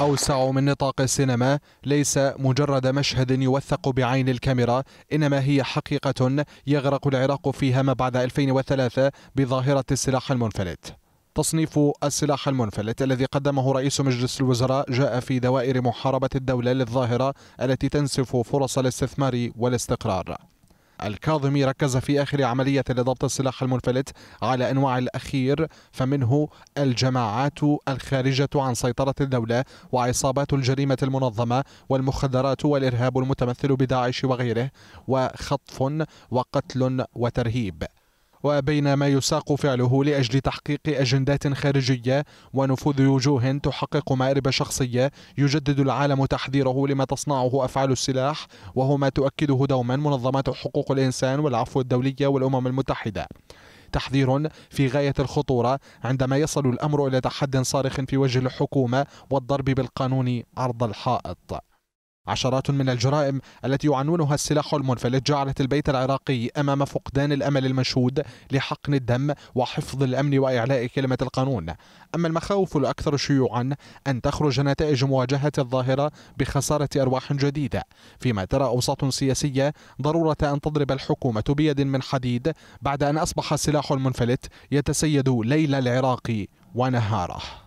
أوسع من نطاق السينما ليس مجرد مشهد يوثق بعين الكاميرا إنما هي حقيقة يغرق العراق فيها ما بعد 2003 بظاهرة السلاح المنفلت. تصنيف السلاح المنفلت الذي قدمه رئيس مجلس الوزراء جاء في دوائر محاربة الدولة للظاهرة التي تنسف فرص الاستثمار والاستقرار. الكاظمي ركز في آخر عملية لضبط السلاح المنفلت على أنواع الأخير فمنه الجماعات الخارجة عن سيطرة الدولة وعصابات الجريمة المنظمة والمخدرات والإرهاب المتمثل بداعش وغيره وخطف وقتل وترهيب. وبين ما يساق فعله لأجل تحقيق أجندات خارجية ونفوذ وجوه تحقق مآرب شخصية يجدد العالم تحذيره لما تصنعه أفعال السلاح وهو ما تؤكده دوما منظمات حقوق الإنسان والعفو الدولية والأمم المتحدة. تحذير في غاية الخطورة عندما يصل الأمر إلى تحد صارخ في وجه الحكومة والضرب بالقانون عرض الحائط. عشرات من الجرائم التي يعنونها السلاح المنفلت جعلت البيت العراقي أمام فقدان الأمل المشهود لحقن الدم وحفظ الأمن وإعلاء كلمة القانون، أما المخاوف الأكثر شيوعا أن تخرج نتائج مواجهة الظاهرة بخسارة أرواح جديدة، فيما ترى أوساط سياسية ضرورة أن تضرب الحكومة بيد من حديد بعد أن أصبح السلاح المنفلت يتسيد ليل العراق ونهاره.